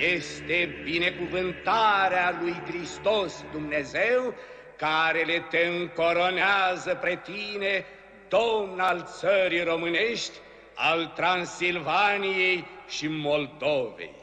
este binecuvântarea lui Hristos Dumnezeu, care le te încoronează pre tine, domn al țării românești, al Transilvaniei și Moldovei.